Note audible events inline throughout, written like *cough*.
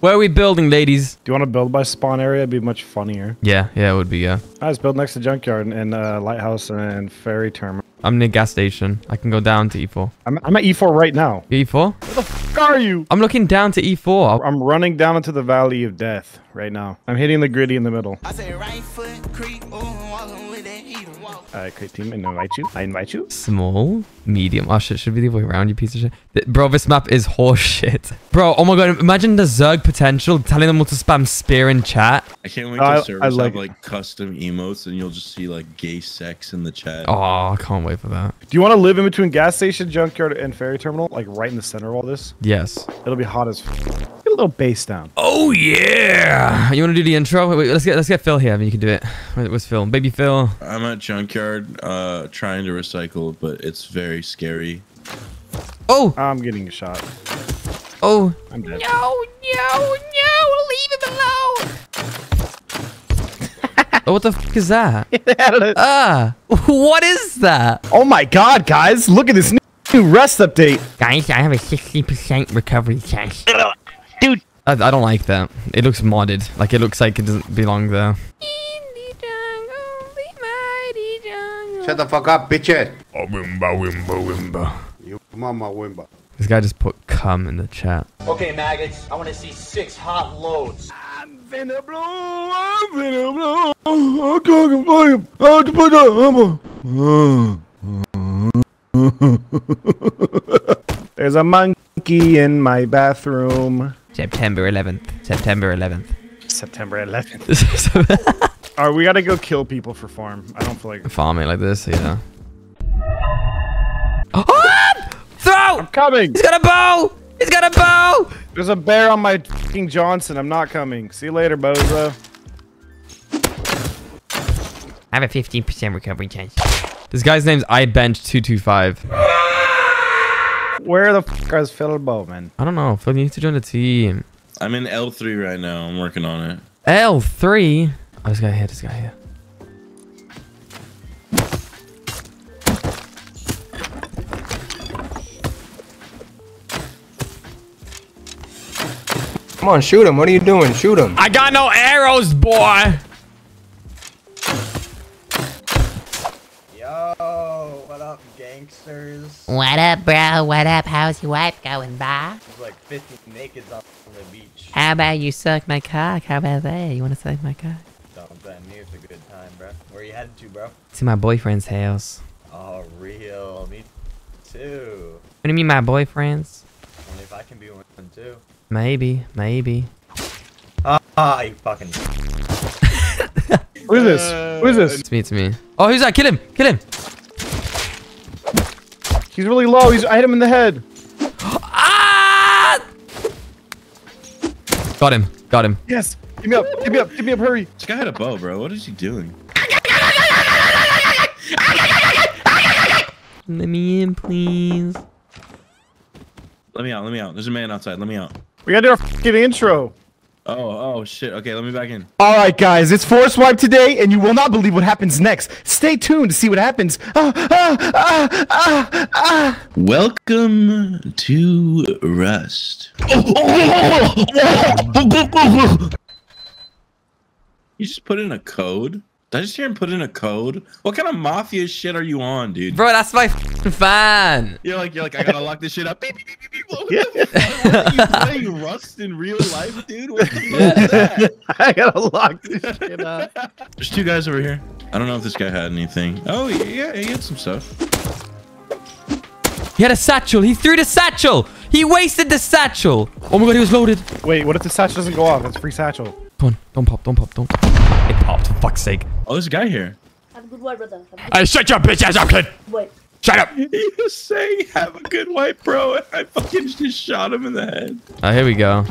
Where are we building, ladies? Do you want to build by spawn area? It'd be much funnier. Yeah, yeah, it would be, yeah. I just build next to junkyard and uh, lighthouse and ferry terminal. I'm near gas station. I can go down to E4. I'm, I'm at E4 right now. E4? Where the fuck are you? I'm looking down to E4. I'll- I'm running down into the valley of death right now. I'm hitting the gritty in the middle. I say right foot creep, oh, walking create that heater. Walk. Alright, great team. and invite you. I invite you. Small, medium. Oh shit, should be the way around, you piece of shit. Th- Bro, this map is horse shit. *laughs* Bro, oh my god, imagine the Zerg potential telling them all to spam spear in chat. I can't wait I- to I service like have it. like custom emotes and you'll just see like gay sex in the chat. Oh, I can't wait for that. Do you want to live in between gas station, junkyard, and ferry terminal? Like right in the center of all this? Yes. It'll be hot as f- Get a little bass down. Oh yeah! You want to do the intro? Wait, wait, let's get let's get Phil here. I mean, you can do it. Where- Where's Phil? Baby Phil. I'm at junkyard uh trying to recycle, but it's very scary. Oh, I'm getting a shot. oh. I'm dead. No, no, no! Leave him alone. *laughs* oh, what the fuck is that? *laughs* Ah, what is that? oh my god, guys. Look at this new- new Rust update. Guys, I have a 60% recovery chance. Dude. I, I don't like that. It looks modded. Like, it looks like it doesn't belong there. Shut the fuck up, bitch. Wimba, wimba, wimba. You mama wimba. This guy just put cum in the chat. Okay, maggots, I want to see six hot loads. I'm finna blow, I'm finna blow. I'm talking for you. I'm to put the *laughs* There's a monkey in my bathroom. September 11th. September 11th. September 11th. *laughs* Alright, we gotta go kill people for farm. I don't feel like Farming like this, yeah. Oh! *laughs* *gasps* Throw! I'm coming. He's got a bow! He's got a bow! There's a bear on my fucking Johnson. I'm not coming. See you later, bozo. I have a 15% recovery chance. This guy's name's ibench225. *gasps* *gasps* Where the fuck is Phil Bowman? I don't know. Phil, you need to join the team. I'm in L3 right now. I'm working on it. L3? Oh, this guy here, this guy here. Come on, shoot him. What are you doing? Shoot him. I got no arrows, boy! Yo, what up, gangsters? What up, bro? What up? How's your wife going, bye? There's like 50 nakeds on the beach. How about you suck my cock? How about that? You want to suck my cock? Don't bet me it's a good time, bro. Where you headed to, bro? To my boyfriend's house. Oh, real. Me too. What do you mean, my boyfriend's? Only if I can be one too. Maybe, maybe. Ah, you fucking. *laughs* Who is this? Who is this? It's me, it's me. Oh, who's that? Kill him! Kill him! He's really low. He's I hit him in the head. Ah! Got him. Got him. Yes. Give me up. Give me up. Give me up. Hurry. This guy had a bow, bro. What is he doing? Let me in, please. Let me out. Let me out. There's a man outside. Let me out. We gotta do our fucking intro. Oh, oh shit. Okay, let me back in. All right, guys, it's Force Wipe today, and you will not believe what happens next. Stay tuned to see what happens. Ah, ah, ah, ah, ah. Welcome to Rust. You just put in a code? Did I just hear him put in a code? What kind of mafia shit are you on, dude? Bro, that's my fan. You're like, you're like, I gotta lock this shit up. Beep, beep, beep, beep, beep. What the fuck? What are you playing Rust in real life, dude? What the fuck is that? *laughs* I gotta lock this shit up. *laughs* There's two guys over here. I don't know if this guy had anything. Oh, yeah, he had some stuff. He had a satchel. He threw the satchel. He wasted the satchel. Oh my god, he was loaded. Wait, what if the satchel doesn't go off? It's free satchel. Come on, don't pop, don't pop, don't. It popped, for fuck's sake. Oh, there's a guy here. Have a good one, brother. Have Hey, shut your bitch ass up, kid. good one. Shut up. He was saying, have a good wife, bro. And I fucking just shot him in the head. Oh, here we go.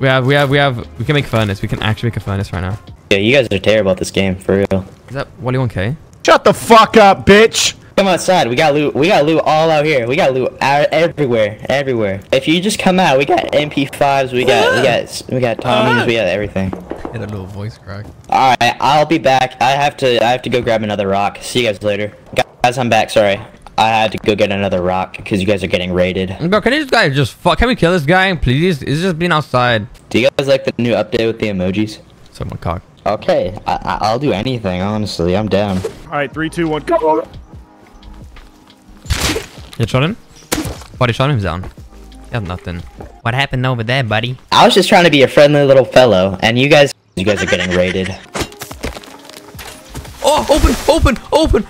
We have, we have, we have, we can make a furnace. We can actually make a furnace right now. Yeah, you guys are terrible at this game, for real. Is that Wally 1K? Shut the fuck up, bitch. Come outside. We got loot. We got loot all out here. We got loot out everywhere, everywhere. If you just come out, we got MP5s. We got, we got, we got Tommies. We got everything. Hit a little voice crack. All right, I'll be back. I have to, I have to go grab another rock. See you guys later, guys. I'm back. Sorry, I had to go get another rock because you guys are getting raided. Bro, can this guy just fuck? Can we kill this guy, please? He's just being outside. Do you guys like the new update with the emojis? Suck my cock. Okay, I, I I'll do anything. Honestly, I'm down. All right, three, two, one, go. You shot him? Body shot him down. He had nothing. What happened over there, buddy? I was just trying to be a friendly little fellow, and you guys, you guys are getting raided. *laughs* Oh, open, open, open.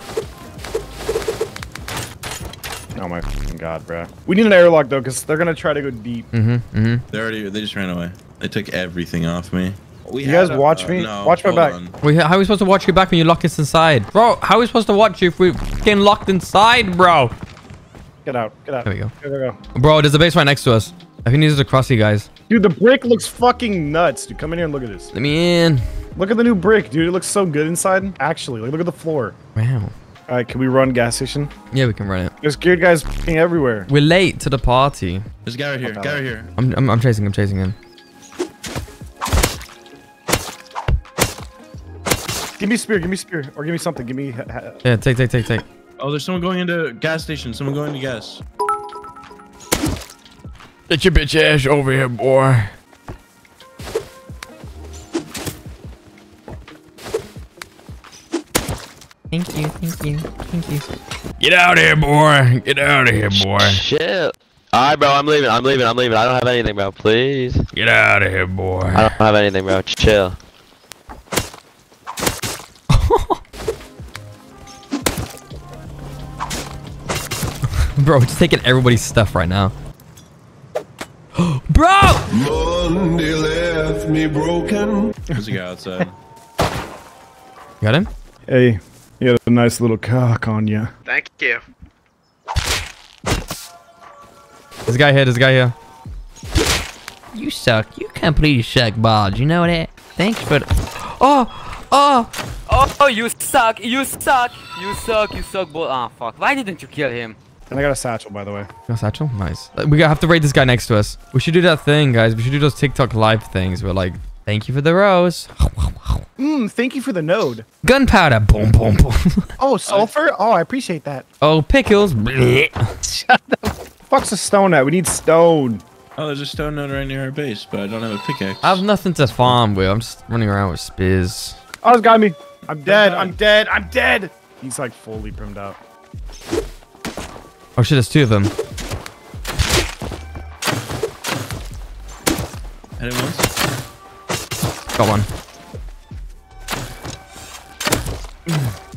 Oh my god, bro. We need an airlock though, cause they're gonna try to go deep. Mm-hmm, mm-hmm. They already, they just ran away. They took everything off me. We You guys a- watch uh, me? no, Watch my back. on. Wait, how are we supposed to watch you back when you lock us inside? Bro, how are we supposed to watch you if we're fucking locked inside, bro? Get out, get out. There we go. There we go. Bro, there's a base right next to us. I think these are the crossy guys. Dude, the brick looks fucking nuts. Dude, come in here and look at this. Let me in. Look at the new brick, dude. It looks so good inside. Actually, like, look at the floor. Wow. All right, can we run gas station? Yeah, we can run it. There's geared guys f***ing everywhere. We're late to the party. There's a guy right here. Guy right here. I'm, I'm, I'm chasing him, chasing him. Give me a spear, give me a spear, or give me something. Give me. Ha- ha- Yeah, take, take, take, take. Oh, there's someone going into gas station. Someone going to gas. Get your bitch ass over here, boy. Thank you, thank you, thank you. Get out of here, boy. Get out of here, boy. Shit. Alright, bro, I'm leaving. I'm leaving. I'm leaving. I don't have anything, bro. Please. Get out of here, boy. I don't have anything, bro. Chill. *laughs* Bro, we're just taking everybody's stuff right now. *gasps* Bro! Monday left me broken. There's a guy outside. Got him? hey, you had a nice little cock on you. Thank you. There's a guy here, there's a guy here. You suck. You completely suck balls. You know that? Thanks for the... *gasps* Oh! Oh! Oh, you suck! You suck! You suck! You suck! Bull. Ah, fuck! Why didn't you kill him? And I got a satchel, by the way. Got satchel? Nice. Uh, We have to raid this guy next to us. We should do that thing, guys. We should do those TikTok live things. We're like, thank you for the rose. Mmm, *laughs* thank you for the node. Gunpowder. Boom, boom, boom. *laughs* Oh, sulfur? Oh, I appreciate that. oh, pickles. *laughs* Fuck's a stone at? We need stone. Oh, there's a stone node right near our base, but I don't have a pickaxe. I have nothing to farm with. I'm just running around with spears. Oh, it's got me. I'm dead. I'm dead. I'm dead. He's like fully primed out. Oh shit, there's two of them. Hit him once. Got one.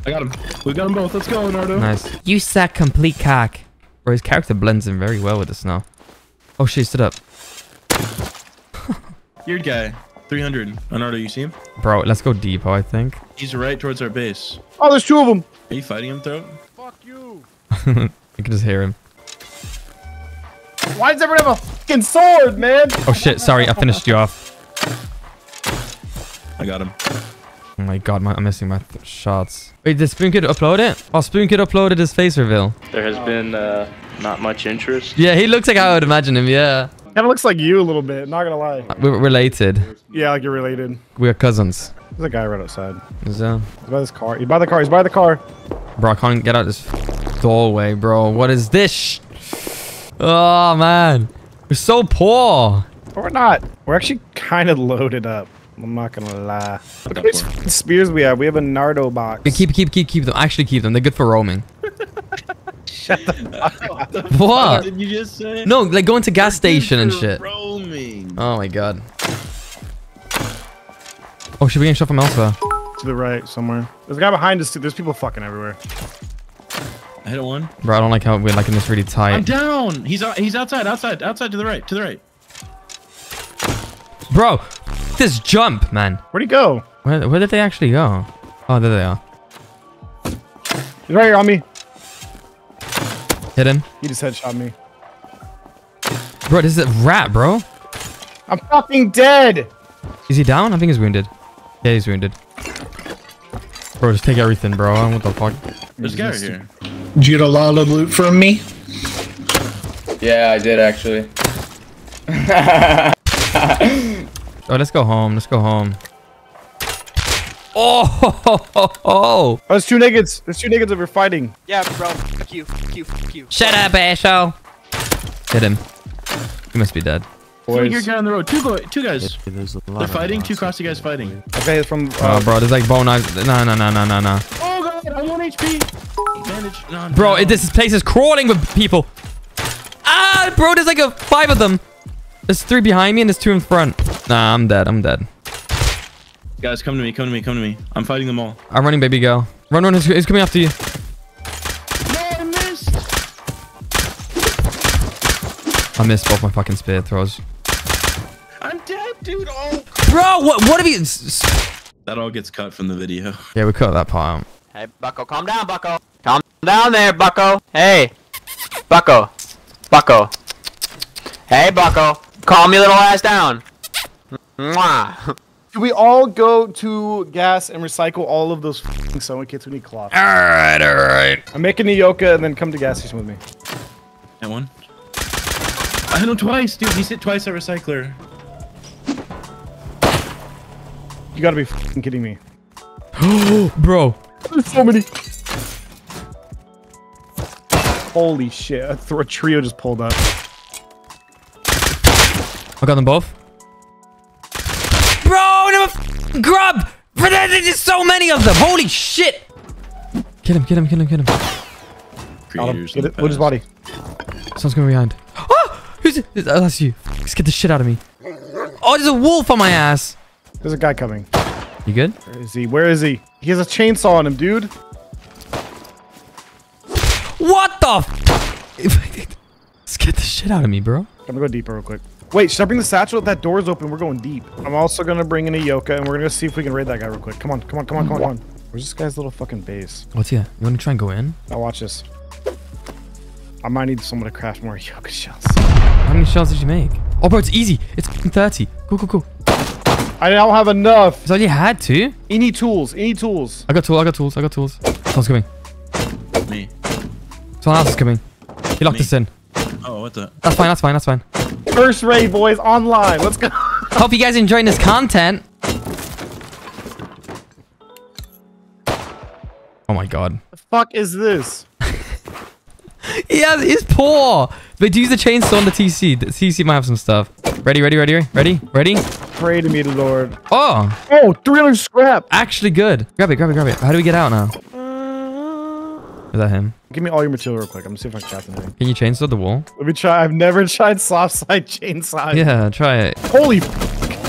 I got him. We got them both. Let's go, Nardo. Nice. You suck complete cock. Bro, his character blends in very well with the snow. Oh shit, he stood up. *laughs* Weird guy. 300. Nardo, you see him? Bro, let's go depot, I think. He's right towards our base. Oh, there's two of them. Are you fighting him, Throat? Fuck you. *laughs* I can just hear him. Why does everyone have a fucking sword, man? Oh shit, sorry, I finished you off. I got him. Oh my god, my, I'm missing my th shots. Wait, did Spoon Kid upload it? Oh, Spoon Kid uploaded his face reveal. There has been uh, not much interest. Yeah, he looks like I would imagine him, yeah. Kind of looks like you a little bit. Not gonna lie. We're related. Yeah, like you're related. We're cousins. There's a guy right outside. So, He's by this car. He's by the car. He's by the car. bro, I can't get out this doorway, bro. What is this? Oh, man. We're so poor. We're not. We're actually kind of loaded up. I'm not gonna lie. Look at these spears we have. We have a Nardo box. Yeah, Keep, keep, keep, keep them. Actually, keep them. They're good for roaming. *laughs* Shut the fuck up. What? did you just say? No, like going to gas station and shit. Roaming. Oh my god. Oh, should we get shot from elsewhere? To the right somewhere. There's a guy behind us too. There's people fucking everywhere. I hit a one. Bro, I don't like how we're like in this really tight. I'm down. He's out, he's outside, outside, outside to the right, to the right. Bro, this jump, man. Where'd he go? Where, where did they actually go? Oh, there they are. He's right here on me. Hit him. He just headshot me. Bro, this is a rat, bro. I'm fucking dead. Is he down? I think he's wounded. Yeah, he's wounded. Bro, just take everything, bro. What the fuck? There's a guy right here. Did you get a lot of loot from me? Yeah, I did actually. *laughs* Oh, let's go home. Let's go home. Oh, ho, ho, ho, ho. Oh, there's two niggas. There's two niggas over fighting. Yeah, bro. Fuck you. Fuck you. Fuck you. Shut up, asshole. Hit him. He must be dead. Over Boys. here, guy on the road. Two go, two guys. There's They're fighting. Two bots. crossy guys fighting. Okay, from Oh, uh, bro, there's like bone knives. No, no, no, no, no, no. Oh god, I'm one HP. Bandage. No, Bro, no. it, this place is crawling with people. Ah, bro, there's like a five of them. There's three behind me and there's two in front. Nah, I'm dead. I'm dead. Guys, come to me. Come to me. Come to me. I'm fighting them all. I'm running, baby girl. Run, run. He's, he's coming after you. I missed both my fucking spear throws. I'm dead, dude. Oh. Bro, what, what have you... s- s- That all gets cut from the video. Yeah, we cut that part out. Hey, Bucko, calm down, Bucko. Calm down there, Bucko. Hey, Bucko, Bucko. Hey, Bucko, calm your little ass down. Mwah. Can we all go to gas and recycle all of those f***ing sewing kits? We need cloth. All right, all right. I'm making a Eoka and then come to gas station with me. That one. I hit him twice, dude. He's hit twice at recycler. You gotta be f***ing kidding me. *gasps* Bro. There's so many. Holy shit! A, a trio just pulled up. I got them both. Bro, never f- grub. Bro, There's just so many of them. Holy shit. Kill him, kill him, kill him, kill him. Got him. Creators Get in it. the With his body. Someone's coming behind. Oh, who's it? Oh, that's you. Let's the shit out of me. Oh, there's a wolf on my ass. There's a guy coming. You good? Where is he? Where is he? He has a chainsaw on him, dude. What the f- *laughs* get the shit out of me, bro. I'm gonna go deeper real quick. Wait, should I bring the satchel? That door's open. We're going deep. I'm also gonna bring in a Eoka, and we're gonna see if we can raid that guy real quick. Come on, come on, come on, come on, come on. Where's this guy's little fucking base? What's here? You want to try and go in? Now watch this. I might need someone to craft more *laughs* yoga shells. How many shells did you make? Oh, bro, it's easy. It's 30. Go, go, go. I don't have enough. So you had to. Any tools? Any tools? I got tools. I got tools. I got tools. Someone's coming. Me. Someone else is coming. He locked Me. us in. Oh, what the? That's fine. That's fine. That's fine. First raid, boys, online. Let's go. *laughs* Hope you guys enjoying this content. Oh my god. the fuck is this? *laughs* Yeah, he's poor. But use the chainsaw on the TC. The TC might have some stuff. Ready, ready, ready, ready, ready? Pray to me, the Lord. Oh, Oh, 300 scrap. actually good. Grab it, grab it, grab it. How do we get out now? Is that him? Give me all your material real quick. I'm gonna see if I can craft anything. Can you chainsaw the wall? Let me try. I've never *laughs* tried soft side chainsaw. Yeah, try it. Holy.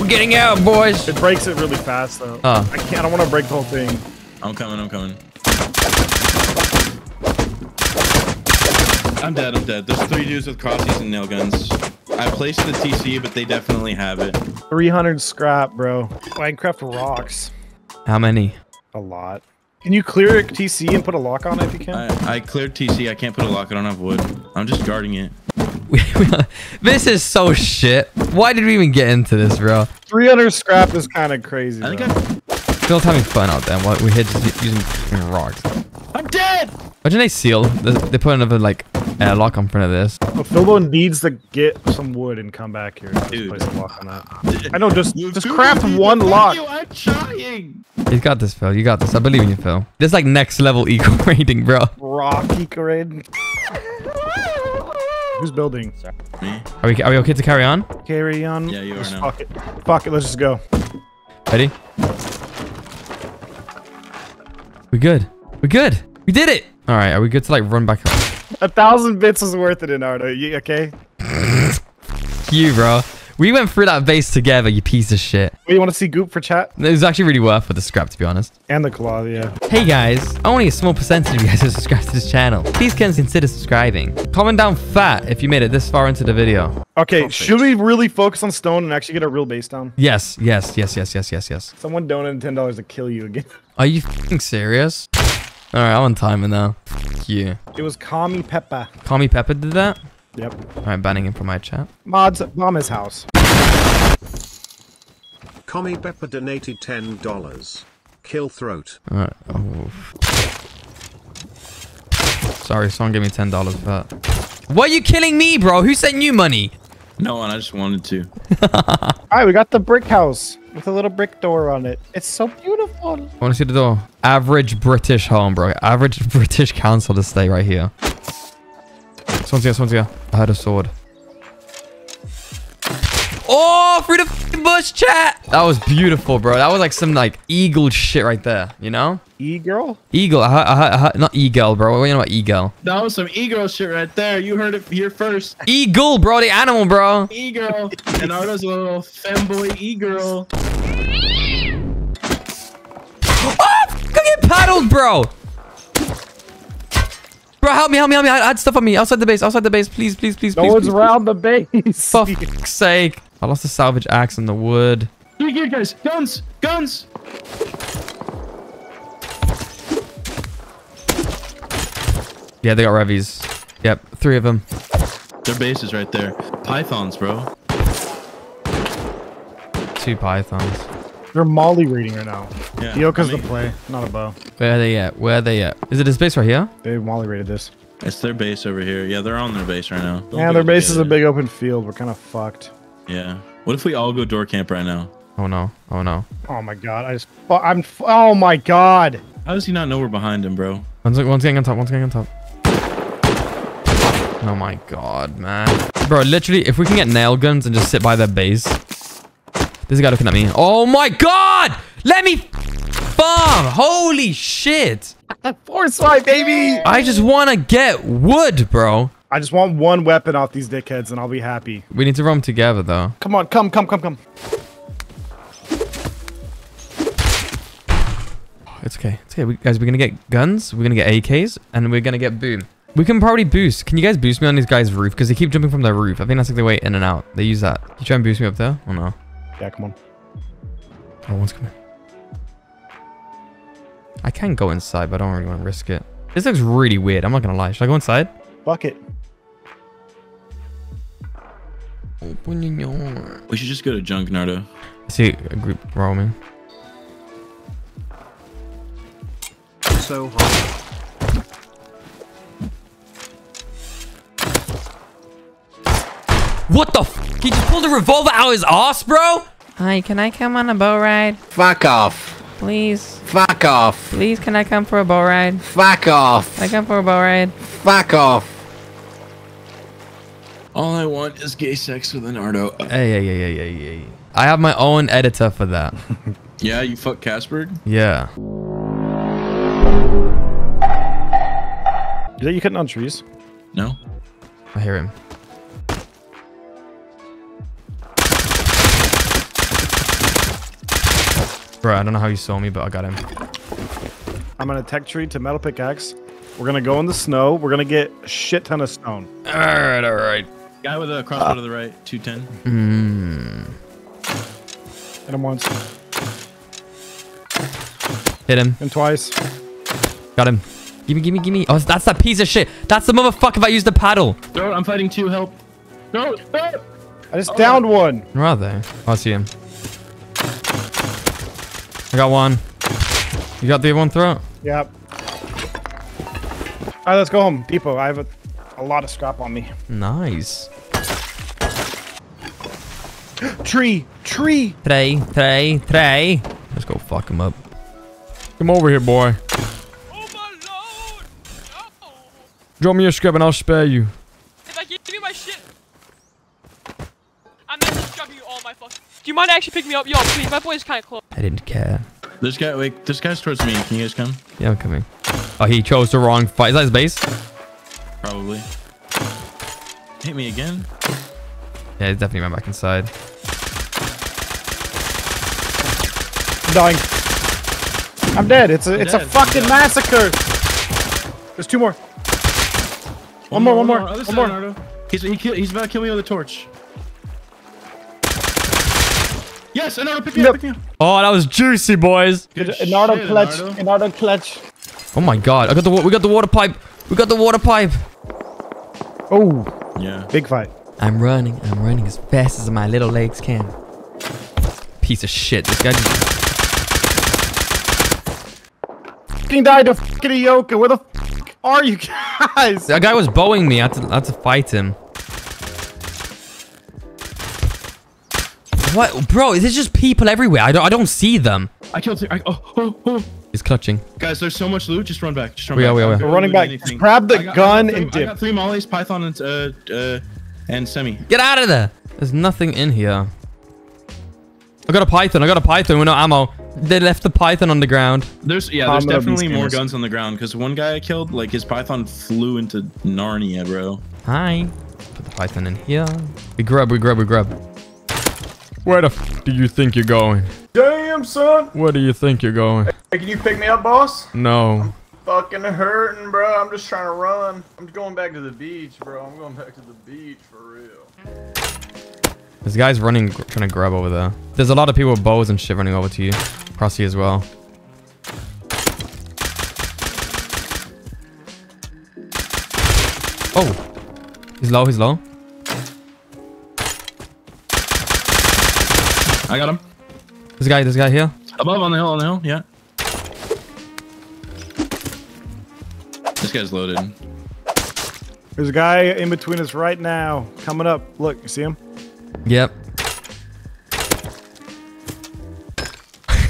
We're getting out, boys. It breaks it really fast though. Oh. I can't. I don't want to break the whole thing. I'm coming. I'm coming. I'm dead. I'm dead. There's three dudes with crossies and nail guns. I placed the TC, but they definitely have it. 300 scrap, bro. Oh, I can craft rocks. How many? A lot. Can you clear a TC and put a lock on it if you can? I, I cleared TC. I can't put a lock. I don't have wood. I'm just guarding it. *laughs* this is so shit. Why did we even get into this, bro? 300 scrap is kind of crazy. I think though. I, Phil's having fun out there. What we hit just using fucking rocks. I'm dead. Imagine they seal. They, they put another like airlock on front of this. Oh, well, Philbo needs to get some wood and come back here. and Just Dude. place a lock on that. I know. Just You just craft need one to- lock. Thank you, I'm trying. You got this, Phil. You got this. I believe in you, Phil. This is like next level *laughs* eco raiding, bro. Rock eco raid. Who's building? Me? Are we are we okay to carry on? Carry on. Yeah, you are Just now. Fuck it. Fuck it. Let's just go. Ready? We good. We good. We did it. All right. Are we good to like run back? A thousand bits was worth it, Enardo. You okay? You, bro. We went through that base together, you piece of shit. Oh, you want to see Goop for chat? It was actually really worth for the scrap, to be honest. And the claw, yeah. Hey guys, only a small percentage of you guys have subscribed to this channel. Please consider subscribing. Comment down fat if you made it this far into the video. Okay, should we really focus on stone and actually get a real base down? Yes, yes, yes, yes, yes, yes, yes. Someone donated ten dollars to kill you again. Are you serious? All right, I'm on timer now. F you. It was Kami Pepper. Kami Pepper did that? Yep. All right, banning him from my chat. Mods bomb his house. Kami Pepper donated $10. Kill throat. All right. Oh. Sorry, someone gave me ten dollars for that. Why are you killing me, bro? Who sent you money? No one. I just wanted to. *laughs* Alright, we got the brick house with a little brick door on it. It's so beautiful. I want to see the door. Average British home, bro. Average *laughs* British council to stay right here. Someone's here, someone's here. I heard a sword. Oh, through the fucking bush, chat. That was beautiful, bro. That was like some like eagle shit right there, you know? E-girl? Eagle, uh, uh, uh, not eagle, bro. What do you know about eagle? That was some e-girl shit right there. You heard it here first. Eagle, bro. The animal, bro. E-girl. Enardo's a little femboy e-girl. Oh, go get paddled, bro. Bro, help me, help me, help me. I had stuff on me. Outside the base, outside the base. Please, please, please, No please. one's please, around the base. For fuck's sake. I lost the salvage axe in the wood. Here, here, guys. Guns. Guns. Yeah, they got revies. Yep, three of them. Their base is right there. Pythons, bro. Two pythons. They're molly reading right now. Yeah, Eoka's I mean- the play, not a bow. Where are they at? Where are they at? Is it this base right here? They molly raided this. It's their base over here. Yeah, they're on their base right now. They'll Yeah, their base is a big open field. We're kind of fucked. Yeah. What if we all go door camp right now? Oh no. Oh no. Oh my god, I just, oh, I'm, oh my god. How does he not know we're behind him, bro? One's, one's getting on top. One's getting on top. Oh my god, man. Bro, literally, if we can get nail guns and just sit by their base. There's a guy looking at me. Oh my god! Let me farm! Holy shit! Force fight, baby! I just want to get wood, bro. I just want one weapon off these dickheads and I'll be happy. We need to roam together, though. Come on, come, come, come, come. It's okay. It's okay. We, guys, we're gonna get guns. We're gonna get AKs, and we're gonna get boom. We can probably boost. Can you guys boost me on these guys' roof? Because they keep jumping from their roof. I think that's like the way in and out. They use that. You try and boost me up there? Oh no. Yeah, come on. Oh, one's coming. I can go inside, but I don't really want to risk it. This looks really weird. I'm not gonna lie. Should I go inside? Fuck it. Open your. We should just go to junk, Nardo. I see a group roaming. So hot. What the f? He just pulled a revolver out of his ass, bro? Hi, can I come on a boat ride? Fuck off. Please. Fuck off. Please, can I come for a boat ride? Fuck off. Can I come for a boat ride? Fuck off. All I want is gay sex with a Nardo. Hey, hey, hey, hey, hey, hey. I have my own editor for that. *laughs* Yeah, you fuck Kasper? Yeah. Is that you cutting on trees? No. I hear him. Bro, I don't know how you saw me, but I got him. I'm gonna tech tree to metal pickaxe. We're gonna go in the snow. We're gonna get a shit ton of stone. Alright, alright. Guy with a crossbow to the right, 210. Mm. Hit him once. Hit him. And twice. Got him. Gimme, gimme, gimme. Oh, that's that piece of shit. That's the motherfucker that used the paddle. Throw it, I'm fighting two, help. Throw it, throw it. I just downed one. Where are they? Oh, I see him. I got one. You got the one throw? Yep. All right, let's go home. Depot. I have a, a lot of scrap on me. Nice. Tree. Tree. Trey, Trey, Trey. Let's go fuck him up. Come over here, boy. Drop me your scrap and I'll spare you. If I give you my shit, I'm not just dropping you all my fucking. Do you mind actually picking me up? Yo, please, my boy's kind of close. I didn't care. This guy, wait, this guy's towards me. Can you guys come? Yeah, I'm coming. Oh, he chose the wrong fight. Is that his base? Probably. Hit me again? Yeah, he's definitely went back inside. I'm dying. I'm dead. It's a it's a fucking massacre. There's two more. One more, one more, Other one side, more. Nardo. He's, he kill, he's about to kill me with a torch. Yes, Nardo, pick me Yep. up, pick me up. Oh, that was juicy, boys. Good Enardo shit, clutch. Nardo. Enardo clutch. Oh my god. I got the we got the water pipe. We got the water pipe. Oh, Yeah. big fight. I'm running. I'm running as fast as my little legs can. Piece of shit. This guy just Fucking died to fucking Eoka. Where the fuck are you guys? That guy was bowing me. I had to, I had to fight him. What, bro? Is there's just people everywhere. I don't, I don't see them. I killed two. I, oh, oh, oh. He's clutching. Guys, there's so much loot. Just run back. Just run We back. are, we are, we are. We're running back. anything. Grab the got- gun I got and three, I dip. got three mollies, python, and uh, uh, and semi. Get out of there. There's nothing in here. I got a python. I got a python with no ammo. They left the python on the ground. There's yeah, there's definitely more guns on the ground because one guy I killed, like his python flew into Narnia, bro. Hi. Put the python in here. We grub, we grub, we grub. Where the f do you think you're going? Damn, son. Where do you think you're going? Hey, can you pick me up, boss? No. Fucking hurting, bro. I'm just trying to run. I'm going back to the beach, bro. I'm going back to the beach for real. This guy's running, trying to grab over there. There's a lot of people with bows and shit running over to you. Crossy as well. Oh. He's low, he's low. I got him. This guy, this guy here. Above on the hill, on the hill, yeah. This guy's loaded. There's a guy in between us right now. Coming up. Look, you see him? Yep.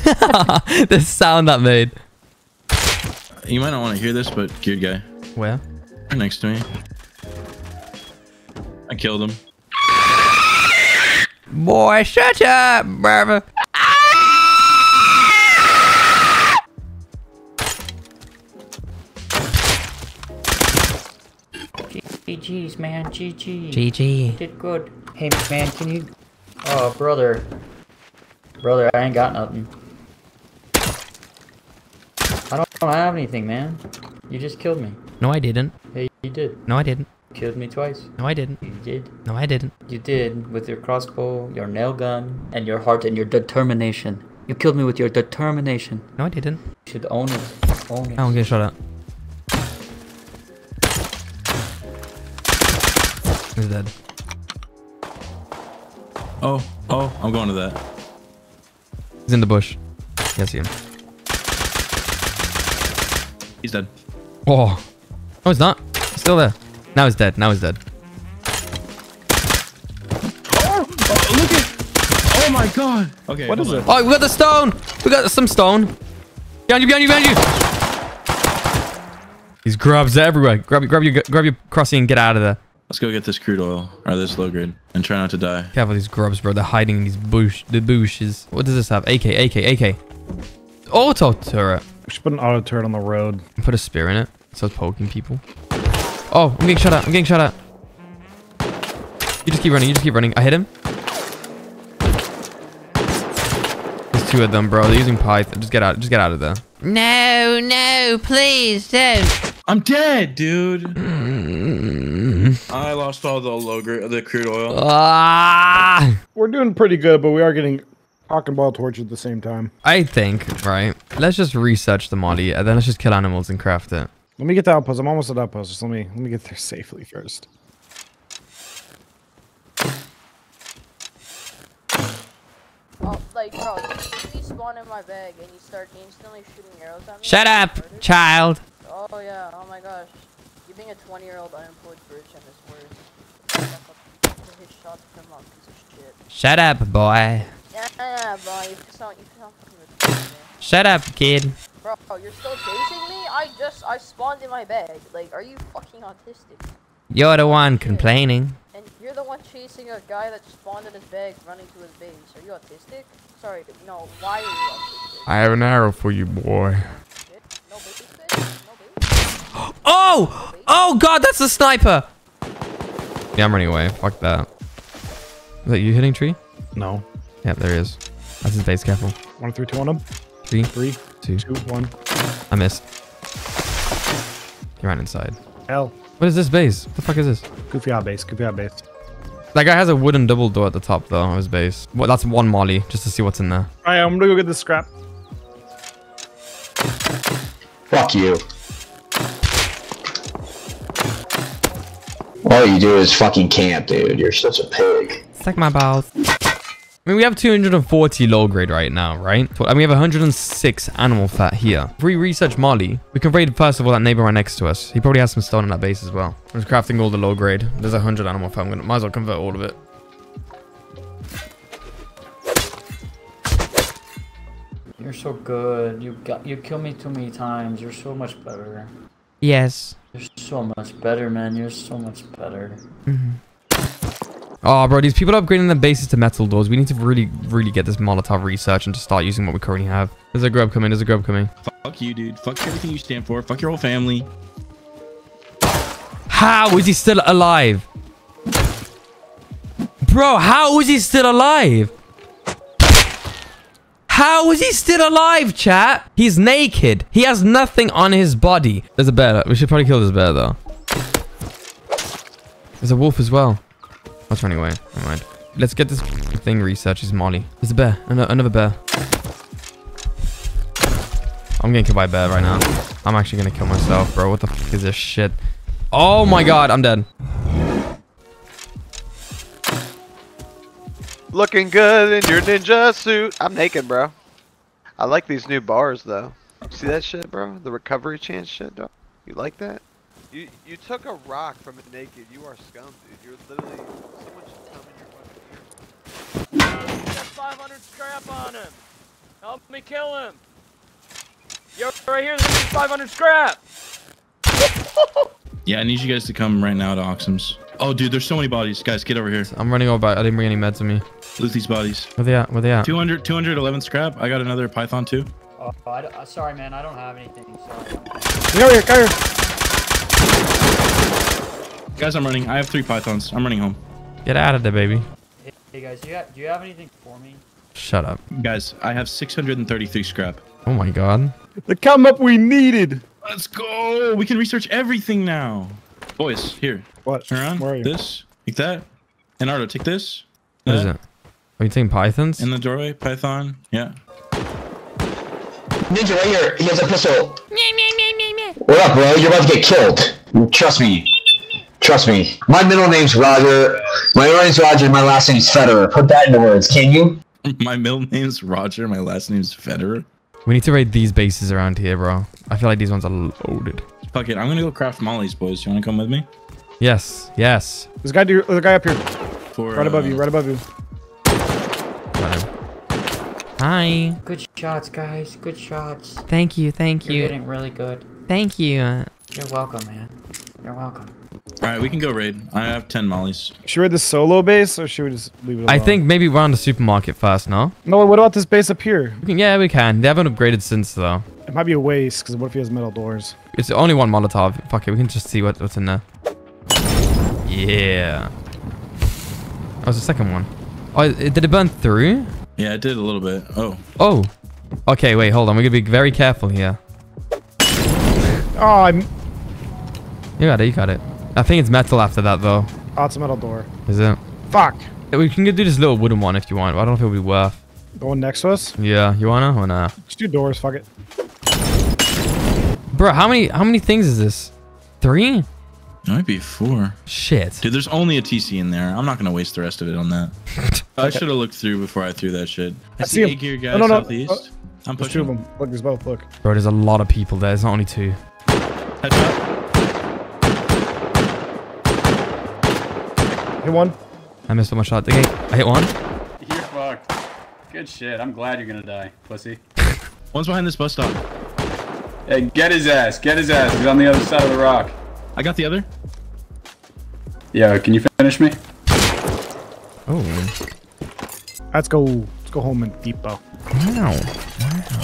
*laughs* the sound that made. You might not want to hear this, but good guy. Where? Right next to me. I killed him. Boy, shut up, brother. GG's, man. GG. GG. Did good. Hey, man, can you... Oh, brother. Brother, I ain't got nothing. I don't, I don't have anything, man. You just killed me. No, I didn't. Hey, you did. No, I didn't. Killed me twice. No, I didn't. You did. No, I didn't. You did with your crossbow, your nail gun, and your heart and your determination. You killed me with your determination. No, I didn't. You should own it. Own it. Oh, I'm getting shot at. He's dead. Oh, oh, I'm going to that. He's in the bush. Yeah, I see him. He's dead. Oh. No, he's not. He's still there. Now he's dead. Now he's dead. Oh, oh look at. Oh my god. Okay. What is hold it? on. Oh, we got the stone. We got some stone. Behind you, behind you, behind you. These grubs everywhere. Grab, grab your, grab your crossy and get out of there. Let's go get this crude oil or this low grade and try not to die. Careful these grubs, bro. They're hiding in these bush, the bushes. What does this have? AK, AK, AK. Auto turret. We should put an auto turret on the road. Put a spear in it. So it's poking people. Oh, I'm getting shot at. I'm getting shot at. You just keep running. You just keep running. I hit him. There's two of them, bro. They're using Python. Just get out. Just get out of there. No, no, please don't. I'm dead, dude. *clears throat* I lost all the low grade, the crude oil. Ah! We're doing pretty good, but we are getting hawk and ball torch at the same time. I think, right? Let's just research the molly and then let's just kill animals and craft it. Let me get the outpost. I'm almost at outpost. Just let me let me get there *laughs* safely first. Oh, like, bro, you spawn in my bag and you start instantly shooting arrows at me. Shut up, child. Oh yeah, oh my gosh. You being a 20 year old unemployed virgin is worse. Hit shots from a piece of shit. Shut up, boy. Yeah, yeah, bro, you sound, you sound fucking retarded. Shut up, kid. Bro, you're still chasing me? I just, I spawned in my bag. Like, are you fucking autistic? You're the one complaining. And you're the one chasing a guy that spawned in his bag running to his base. Are you autistic? Sorry, no, why are you autistic? I have an arrow for you, boy. No base? No base? Oh! Oh god, that's a sniper! Yeah, I'm running away. Fuck that. Is that you hitting tree? No. Yep, there he is. That's his base, careful. One, three, two on him. Three, Three, two. two, one. I missed. He ran inside. Hell. What is this base? What the fuck is this? Goofy out base. Goofy out base. That guy has a wooden double door at the top though of his base. What? That's one molly, just to see what's in there. Alright, I'm gonna go get the scrap. Fuck you. All you do is fucking camp, dude. You're such a pig. Suck my balls. I mean, we have 240 low grade right now, right? So- And we have 106 animal fat here. If we research Molly, we can raid first of all that neighbor right next to us. He probably has some stone in that base as well. I'm just crafting all the low grade. There's 100 animal fat. I'm gonna might as well convert all of it. You're so good. You got you killed me too many times. You're so much better. Yes. You're so much better, man. You're so much better. Mhm. Oh, bro, these people are upgrading their bases to metal doors. We need to really, really get this Molotov research and just start using what we currently have. There's a grub coming. There's a grub coming. Fuck you, dude. Fuck everything you stand for. Fuck your whole family. How is he still alive? Bro, how is he still alive? How is he still alive, chat? He's naked. He has nothing on his body. There's a bear. We should probably kill this bear, though. There's a wolf as well. Let's run away. Never mind. Let's get this thing researched. It's Molly. There's a bear. Ano- Another bear. I'm getting killed by a bear right now. I'm actually gonna kill myself, bro. What the is this shit? Oh my god, I'm dead. Looking good in your ninja suit. I'm naked, bro. I like these new bars, though. See that shit, bro? The recovery chance shit, dog. You like that? You you took a rock from a naked. You are scum, dude. You're literally someone should come in your fucking ear. 500 scrap on him. Help me kill him. Yo, right here, there's 500 scrap. *laughs* Yeah, I need you guys to come right now to Oxum's. Oh, dude, there's so many bodies. Guys, get over here. I'm running over. I didn't bring any meds with me. Loot these bodies. Where they at? Where they at? 200, 211 scrap. I got another Python too. Oh, I d- uh, sorry, man. I don't have anything. Sorry. Come here, come here. Guys, I'm running. I have three Pythons. I'm running home. Get out of there, baby. Hey, hey guys, do you, have, do you have anything for me? Shut up. Guys, I have 633 scrap. Oh my god. The come up we needed. Let's go. We can research everything now. Boys, here. What? Turn around. Where are you? This. Take that. Leonardo, take this. What is That. it? Are you taking pythons? In the doorway, Python. Yeah. Ninja right here. He has a pistol. What up, bro? You're about to get killed. Trust me. Trust me. My middle name's Roger. My middle name's Roger. My last name's Federer. Put that into words, can you? *laughs* My middle name's Roger. My last name's Federer. We need to raid these bases around here, bro. I feel like these ones are loaded. Fuck it. I'm gonna go craft mollies, boys. You wanna come with me? Yes. Yes. There's a guy, there's a guy up here. For, right above uh, you, right above you. Hi. Good shots, guys. Good shots. Thank you, thank You're you. getting really good. Thank you. You're welcome, man. You're welcome. All right, we can go raid. I have 10 mollies. Should we raid the solo base or should we just leave it alone? I think maybe we're on the supermarket first, no? No, what about this base up here? We can- Yeah, we can. They haven't upgraded since, though. It might be a waste, because what if he has metal doors? It's only one Molotov. Fuck it, we can just see what, what's in there. Yeah. That was the second one. Oh, it- did it burn through? Yeah, it did a little bit. Oh. Oh. Okay, wait, hold on. We're gonna be very careful here. Oh, I'm... You got it, you got it. I think it's metal after that, though. Oh, it's a metal door. Is it? Fuck. We can do this little wooden one if you want. I don't know if it'll be worth. Going next to us? Yeah, you wanna or nah? Just do doors, fuck it. Bro, how many how many things is this? Three? It might be four. Shit. Dude, there's only a TC in there. I'm not gonna waste the rest of it on that. *laughs* I should have looked through before I threw that shit. I, I see see him. eight gear No, guys no, no. southeast. Uh, I'm There's two pushing. of them. Look, there's both, look. Bro, there's a lot of people there. It's not only two. Headshot. Hit one. I missed all my shot. Okay, I hit one. You're fucked. Good shit. I'm glad you're gonna die, pussy. *laughs* One's behind this bus stop. Hey, get his ass. Get his ass. He's on the other side of the rock. I got the other. Yeah, can you finish me? Oh. Let's go. Let's go home and depot. Wow.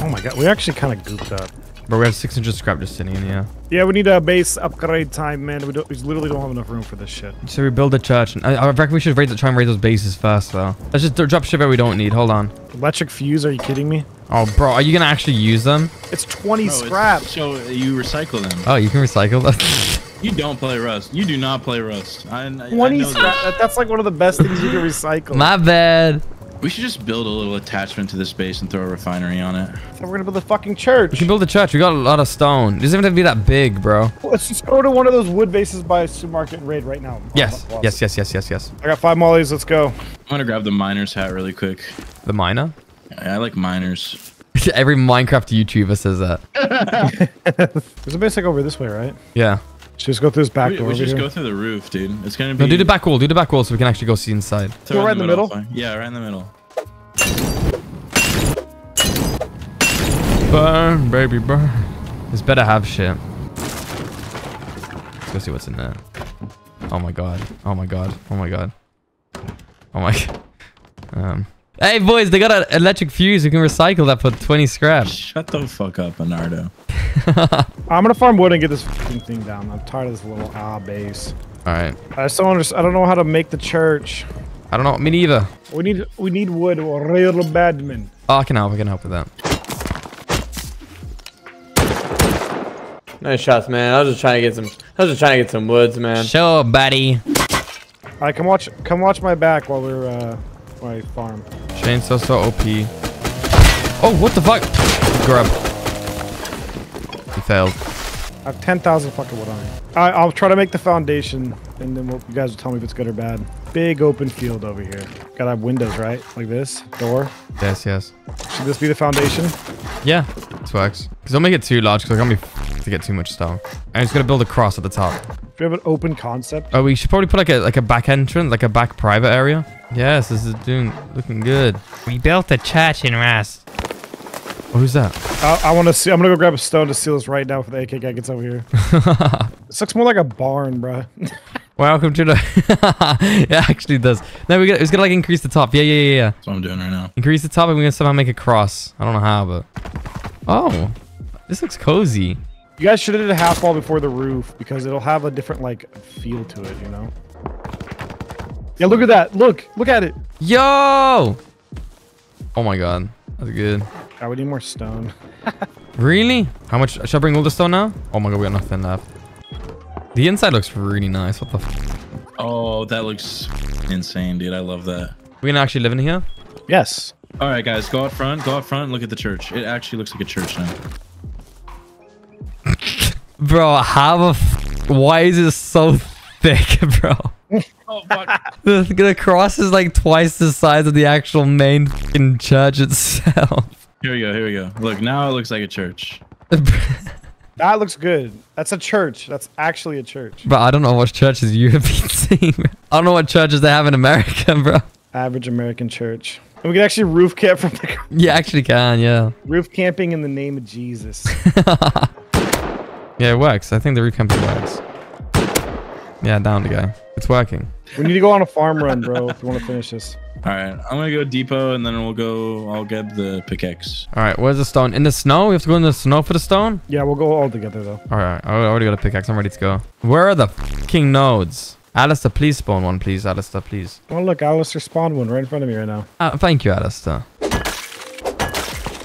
Oh my god, we actually kind of gooped up. Bro, we have 600 scrap just sitting in here. Yeah, we need a base upgrade time, man. We, don't, we literally don't have enough room for this shit. So we build a church. And I, I reckon we should raid, try and raise those bases first, though. Let's just drop shit that we don't need. Hold on. Electric fuse? Are you kidding me? Oh, bro, are you gonna actually use them? It's 20 Bro, it's- scrap. So you recycle them. Oh, you can recycle them. *laughs* You don't play Rust. You do not play Rust. I, I, I 20 know that. That, that's like one of the best things you can recycle. My bad. We should just build a little attachment to this base and throw a refinery on it. So we're gonna build a fucking church. We can build a church. We got a lot of stone. It doesn't even have to be that big, bro. Let's just go to one of those wood bases by a supermarket and raid right now. Yes. Lost. Yes, yes, yes, yes, yes. I got five mollies. Let's go. I'm gonna grab the miner's hat really quick. The miner? I like miners. *laughs* Every Minecraft YouTuber says that. *laughs* There's a base like over this way, right? Yeah. Should we just go through this back We, door we just here? go through the roof, dude. It's gonna be. No, do the back wall. Do the back wall so we can actually go see inside. Throw Go it right in the middle? fine. Yeah, right in the middle. Burn, baby, burn. This better have shit. Let's go see what's in there. Oh my god. Oh my god. Oh my god. Oh my god. *laughs* Um. Hey boys, they got an electric fuse. We can recycle that for 20 scrap. Shut the fuck up, Bernardo. *laughs* I'm gonna farm wood and get this fucking thing down. I'm tired of this little ah base. All right. I just don't understand. I don't know how to make the church. I don't know. Me neither. We need we need wood real bad, man. Oh, I can help. I can help with that. Nice shots, man. I was just trying to get some. I was just trying to get some woods, man. Sure, buddy. All right, come watch come watch my back while we're uh I farm. Chainsaw so OP. Oh, what the fuck? Grub. He failed. I have 10,000 fucking wood on me. I, I'll try to make the foundation, and then we'll, you guys will tell me if it's good or bad. Big open field over here. Gotta have windows, right? Like this? Door? Yes, yes. Should this be the foundation? Yeah, this works. Because don't make it too large, because I can't be to get too much stone. I'm just gonna build a cross at the top. Do we have an open concept? Oh, we should probably put like a like a back entrance, like a back private area. Yes, this is doing looking good. We built a church in Rust. Oh, who's that? I, I want to see. I'm gonna go grab a stone to seal this right now before the AK guy gets over here. *laughs* this looks more like a barn, bruh. *laughs* Welcome to the. *laughs* it actually does. No, we got. It's gonna like increase the top. Yeah, yeah, yeah, yeah. That's what I'm doing right now. Increase the top, and we're gonna somehow make a cross. I don't know how, but. Oh, this looks cozy. You guys should have did a half wall before the roof because it'll have a different like feel to it, you know. Yeah, look at that. Look, look at it. Yo! Oh my god, that's good. I would need more stone. *laughs* Really? How much? Should I bring all the stone now? Oh my god, we got nothing left. The inside looks really nice. What the? F Oh, that looks insane, dude. I love that. we gonna actually live in here? Yes. All right, guys, go out front. Go out front and look at the church. It actually looks like a church now. Bro, how the? F why is it so thick, *laughs* bro? Oh, fuck. *laughs* The, the cross is like twice the size of the actual main fucking church itself. *laughs* Here we go. Here we go. Look, now it looks like a church. That looks good. That's a church. That's actually a church. Bro, I don't know what churches you have been seeing. I don't know what churches they have in America, bro. Average American church. And we can actually roof camp from the You actually can, yeah. roof camping in the name of Jesus. Yeah, it works. I think the roof camping works. Yeah, down the guy. It's working. we need to go on a farm run, bro, if we want to finish this. All right, I'm gonna go depot and then we'll go. I'll get the pickaxe. All right, where's the stone? In the snow? We have to go in the snow for the stone? Yeah, we'll go all together though. All right, I already got a pickaxe. I'm ready to go. Where are the fucking nodes? Alistair, please spawn one, please. Alistair, please. Oh look, Alistair spawned one right in front of me right now. Uh, thank you, Alistair.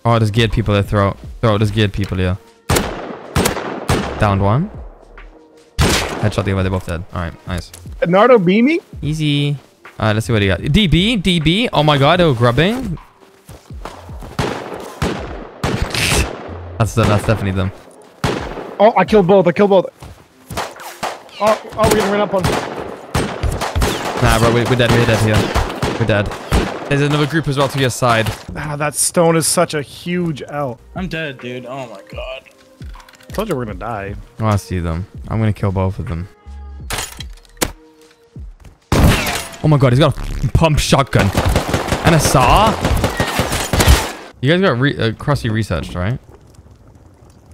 Oh, there's geared people there. Throw. Throw. There's geared people here. Downed one. Headshot the other. They're both dead. All right, nice. Nardo beaming? Easy. All right, let's see what he got. DB, DB. Oh my god, they were grubbing. that's. That's definitely them. Oh, I killed both. I killed both. Oh, oh, we're gonna run up on. Nah, bro, we, we're dead. We're dead here. We're dead. There's another group as well to your side. Ah, that stone is such a huge L. I'm dead, dude. Oh my god. I told you we're gonna die. Oh, I see them. I'm gonna kill both of them. Oh my god, he's got a pump shotgun. And a saw? You guys got re uh, Krusty researched, right?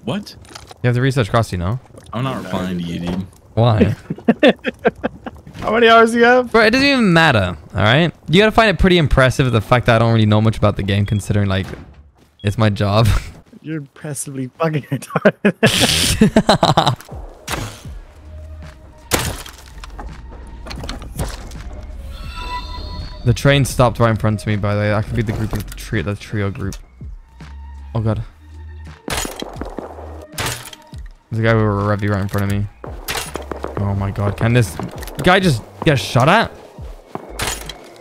What? You have to research Krusty, no? I'm not replying to you, dude. Why? *laughs* How many hours do you have? Bro, it doesn't even matter, alright? You gotta find it pretty impressive the fact that I don't really know much about the game considering, like, it's my job. *laughs* You're impressively fucking retarded. *laughs* the train stopped right in front of me, by the way. That could be the group of the, tri the trio group. Oh god. There's a guy with a Revy right in front of me. Oh my god. Can this guy just get shot at?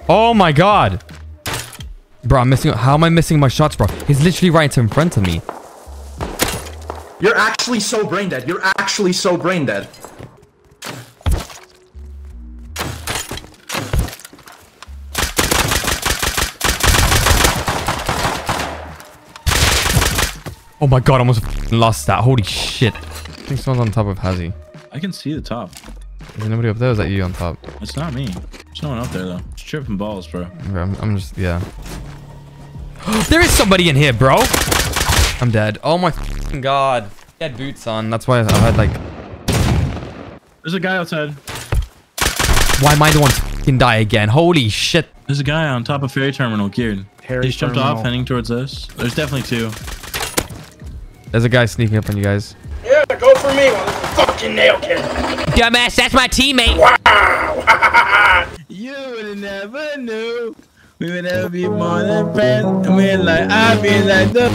Oh my god. Bro, I'm missing. How am I missing my shots, bro? He's literally right in front of me. You're actually so brain dead. You're actually so brain dead. Oh my god, I almost lost that. Holy shit. I think someone's on top of Hazy. I can see the top. Is there nobody up there? Or is that you on top? It's not me. There's no one up there though. It's tripping balls, bro. Okay, I'm, I'm just, yeah. *gasps* there is somebody in here, bro. I'm dead. Oh my god. He had boots on. That's why I had like... There's a guy outside. Why am I the one Can die again. Holy shit. There's a guy on top of ferry terminal, geared. Ferry He's jumped terminal. off, heading towards us. There's definitely two. There's a guy sneaking up on you guys. Yeah, go for me. Fucking nail kid. Dumbass, that's my teammate. Wow. *laughs* You would never knew. We would never be more than friends. And we're like, I be like the.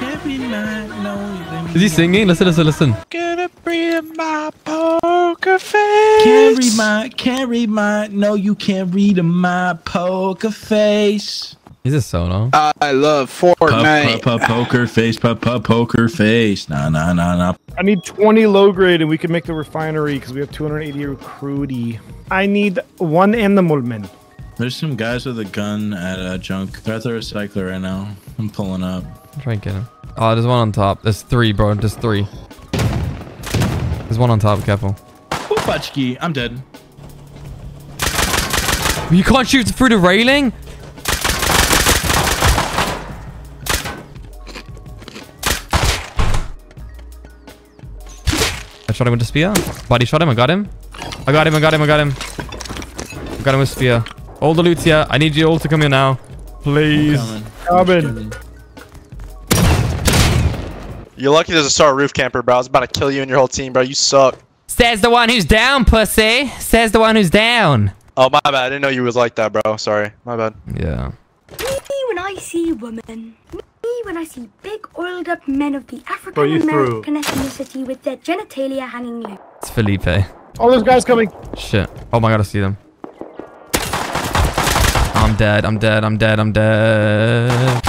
Every night, no, Is he singing? Listen, listen, listen. Gonna read my poker face. Can't read my, can't read my, no, you can't read my poker face. He's a solo. I love Fortnite. Pup, pup, poker face, pup, pup, poker face. Nah, nah, nah, nah. I need 20 low grade and we can make the refinery because we have 280 recruity. I need one animal man. There's some guys with a gun at a junk. They're at the recycler right now. I'm pulling up. I'll try and get him. Oh, there's one on top. There's three, bro. There's three. There's one on top. Careful. Ooh, I'm dead. You can't shoot through the railing? Shot him with the spear. Body shot him. I got him. I got him. I got him. I got him. I got him with spear. All the loot's here. I need you all to come here now. Please. Coming. You're lucky there's a star roof camper, bro. I was about to kill you and your whole team, bro. You suck. Says the one who's down, pussy. Says the one who's down. Oh, my bad. I didn't know you was like that, bro. Sorry. My bad. Yeah. Me when I see women. Me when I see big oiled up men of the African. American ethnicity with their genitalia hanging loose. It's Felipe. Oh, those guys coming. Shit. Oh my god, I see them. I'm dead. I'm dead. I'm dead. I'm dead.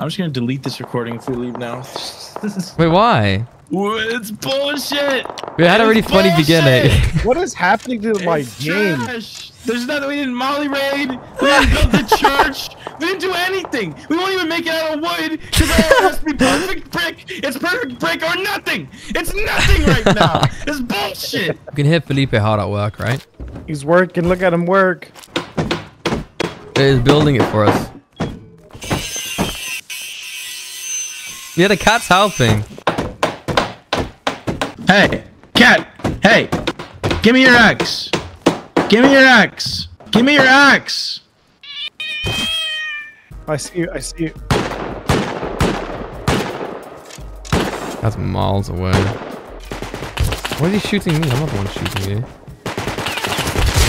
I'm just gonna delete this recording if we leave now. *laughs* Wait, why? it's bullshit. We had a really It's funny beginning. *laughs* What is happening to my It's game? trash. There's nothing. We didn't molly raid. We didn't build the *laughs* church. We didn't do anything. We won't even make it out of wood because it has to be perfect brick. It's perfect brick or nothing. It's nothing right *laughs* now. It's bullshit. You can hit Felipe hard at work, right? He's working. Look at him work. He's building it for us. Yeah, the cat's helping. Hey, cat. Hey, give me your axe. Give me your axe. Give me your axe. I see you. I see you. That's miles away. Why is he shooting me? I'm not the one shooting you.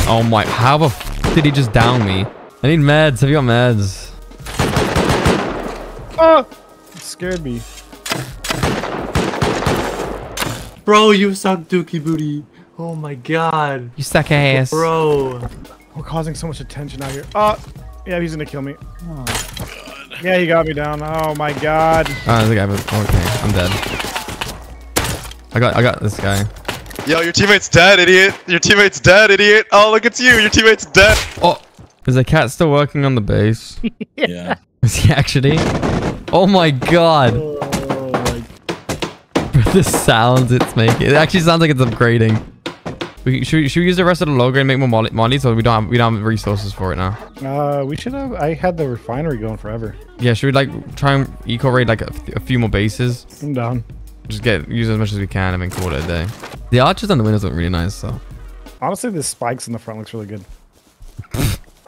Oh my, how the f did he just down me? I need meds. Have you got meds? Oh! It scared me. Bro, you suck dookie booty. Oh my god. You suck ass. Bro. We're causing so much attention out here. Oh! Yeah, he's gonna kill me. Oh, yeah, he got me down. Oh my god. Oh, there's a guy. With, okay, I'm dead. I got, I got this guy. Yo, your teammate's dead, idiot. Your teammate's dead, idiot. Oh, look, it's you. Your teammate's dead. Oh, is the cat still working on the base? *laughs* Yeah. *laughs* Is he actually? Oh my god. Oh *laughs* the sounds it's making. It actually sounds like it's upgrading. We, should, we, should we use the rest of the logo and make more molly, mollies, or we don't have we don't have resources for it now? Uh, we should have. I had the refinery going forever. Yeah, should we like try and eco raid like a few more bases? I'm down. Just get use as much as we can and then call it a day. The arches on the windows look really nice, so Honestly, the spikes in the front looks really good.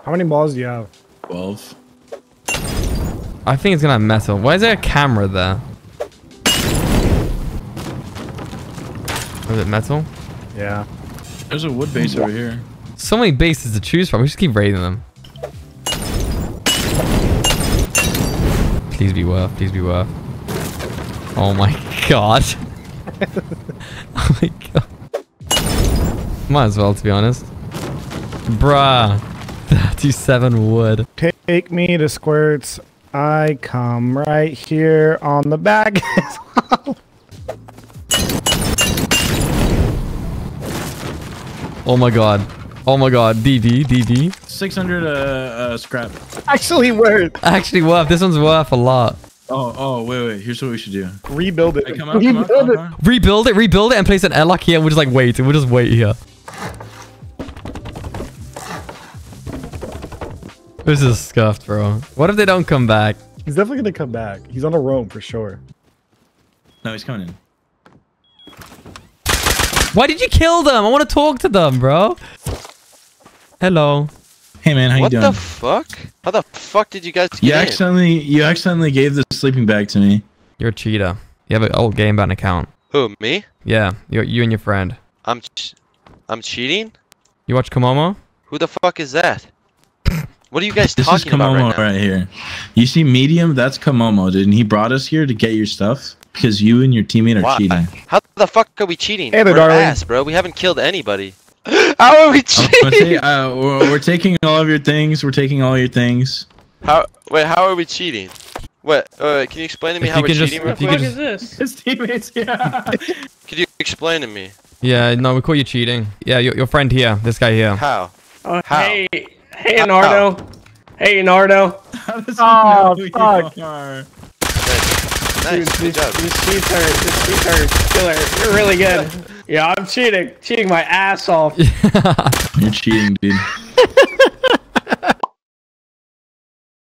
How many balls do you have? 12. I think it's gonna have metal. Why is there a camera there? Is it metal? Yeah. There's a wood base over here. So many bases to choose from. We just keep raiding them. Please be worth. Please be worth. Oh my *laughs* god. *laughs* oh my god. Might as well, to be honest. Bruh. 37 wood. Take me to squirts. I come right here on the back. *laughs* Oh my god. Oh my god. DD, DD. 600 uh, uh, scrap. Actually worth. Actually worth. This one's worth a lot. Oh, oh, wait, wait. Here's what we should do. Rebuild it. Hey, come on, Rebuild come on, it. come. Rebuild it, rebuild it, and place an airlock here. We'll just like wait. We'll just wait here. This is scuffed, bro. What if they don't come back? He's definitely gonna come back. He's on a roam for sure. No, he's coming in. Why did you kill them? I want to talk to them, bro. Hello. Hey man, how what you doing? What the fuck? How the fuck did you guys get you in? accidentally you accidentally gave the sleeping bag to me. You're a cheater. You have an old game ban account. Who, me? Yeah, you you and your friend. I'm ch- I'm cheating? You watch Camomo? Who the fuck is that? What are you guys *laughs* This is talking about Camomo right right, here. You see medium? That's Camomo, dude. And he brought us here to get your stuff because you and your teammate are Why? cheating. How the fuck are we cheating? Hey there, We're darling. ass, bro. We haven't killed anybody. *gasps* How are we I'm say, cheating? uh, we're, we're taking all of your things. We're taking all your things. How? Wait, how are we cheating? What? Uh, can you explain to me If how we're just- cheating? real if you quick? could this? His teammates, yeah. *laughs* Could you explain to me? Yeah, no, we call you cheating. Yeah, your, your friend here, this guy here. How? Oh, How? hey, hey, Nardo. Hey, Nardo. Oh, fuck. Nice. Dude, Good job. This cheats are, this cheats are killer. You're really good. *laughs* Yeah, I'm cheating. Cheating my ass off. *laughs* You're cheating, dude. *laughs*